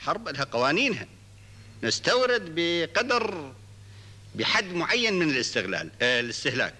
الحرب لها قوانينها. نستورد بقدر بحد معين من الاستغلال آه، الاستهلاك.